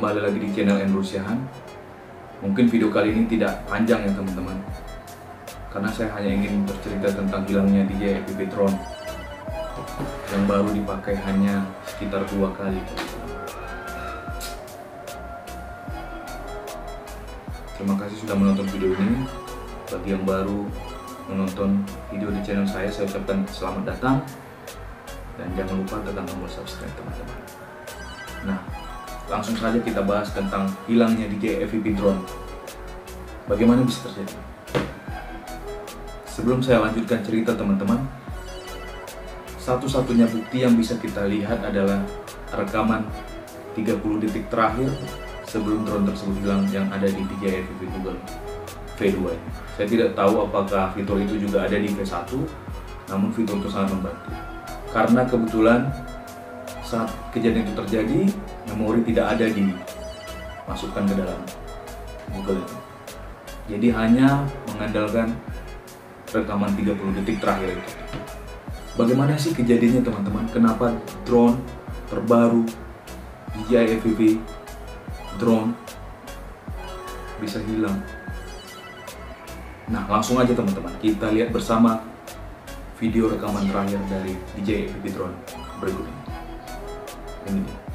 Kembali lagi di channel Andrew Syahan. Mungkin video kali ini tidak panjang ya teman-teman. Karena saya hanya ingin bercerita tentang hilangnya DJ FPV Tron yang baru dipakai hanya sekitar dua kali. Terima kasih sudah menonton video ini. Bagi yang baru menonton video di channel saya, saya ucapkan selamat datang dan jangan lupa tekan tombol subscribe teman-teman. Nah, langsung saja kita bahas tentang hilangnya DJ FPV drone. Bagaimana bisa terjadi? Sebelum saya lanjutkan cerita teman-teman, satu-satunya bukti yang bisa kita lihat adalah rekaman 30 detik terakhir sebelum drone tersebut hilang yang ada di DJI FPV Google V2 Saya tidak tahu apakah fitur itu juga ada di V1, namun fitur itu sangat membantu. Karena kebetulan saat kejadian itu terjadi, memori tidak ada di masukkan ke dalam Google itu. Jadi hanya mengandalkan rekaman 30 detik terakhir itu. Bagaimana sih kejadiannya teman-teman? Kenapa drone terbaru DJI FPV drone bisa hilang? Nah, langsung aja teman-teman, kita lihat bersama video rekaman terakhir dari DJI FPV drone berikut ini. Ini dia.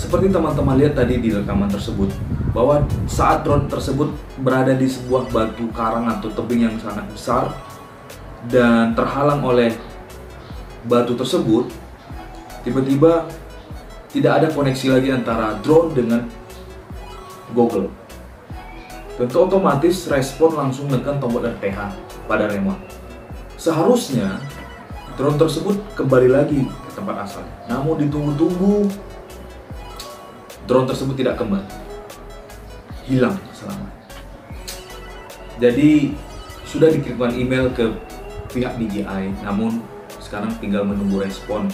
Seperti teman-teman lihat tadi di rekaman tersebut, bahwa saat drone tersebut berada di sebuah batu karang atau tebing yang sangat besar dan terhalang oleh batu tersebut, tiba-tiba tidak ada koneksi lagi antara drone dengan Google. Tentu otomatis respon langsung menekan tombol RTH pada remote. Seharusnya drone tersebut kembali lagi ke tempat asal. Namun ditunggu-tunggu drone tersebut tidak kembali. Hilang selamanya. Jadi sudah dikirimkan email ke pihak DJI, namun sekarang tinggal menunggu respon.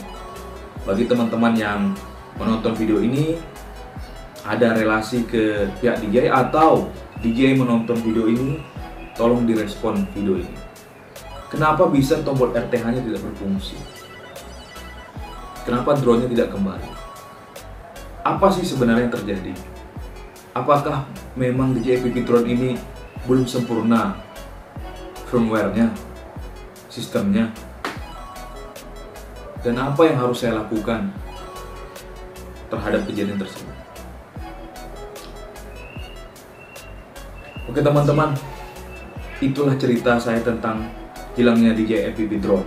Bagi teman-teman yang menonton video ini, ada relasi ke pihak DJI atau DJI menonton video ini, tolong direspon video ini. Kenapa bisa tombol RTH-nya tidak berfungsi? Kenapa drone-nya tidak kembali? Apa sih sebenarnya yang terjadi? Apakah memang FPV drone ini belum sempurna firmware-nya, sistemnya? Dan apa yang harus saya lakukan terhadap kejadian tersebut? Oke teman-teman, itulah cerita saya tentang hilangnya DJI FPV drone.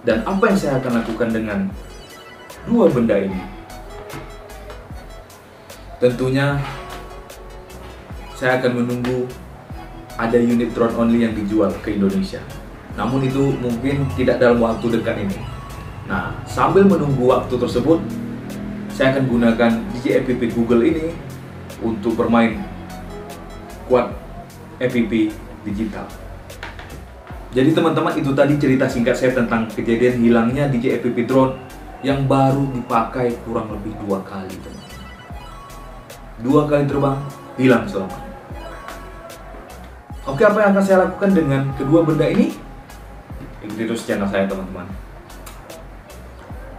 Dan apa yang saya akan lakukan dengan dua benda ini? Tentunya saya akan menunggu ada unit drone only yang dijual ke Indonesia. Namun itu mungkin tidak dalam waktu dekat ini. Nah, sambil menunggu waktu tersebut, saya akan gunakan DJI FPV Google ini untuk bermain kuat FPV digital. Jadi teman-teman itu tadi cerita singkat saya tentang kejadian hilangnya DJI FPV drone yang baru dipakai kurang lebih dua kali teman. Dua kali terbang hilang selamanya. Oke apa yang akan saya lakukan dengan kedua benda ini? Ikuti terus channel saya teman-teman.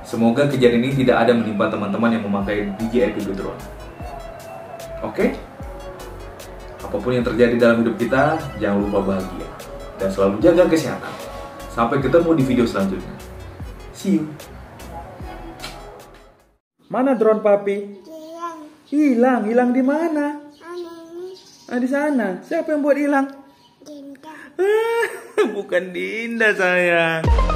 Semoga kejadian ini tidak ada menimpa teman-teman yang memakai DJI FPV drone. Oke? Apa pun yang terjadi dalam hidup kita, jangan lupa bahagia dan selalu jaga kesehatan. Sampai ketemu di video selanjutnya. See you. Mana drone papi? Hilang. Hilang, di mana? Ah, di sana. Siapa yang buat hilang? cinta. Ah, Bukan Dinda sayang.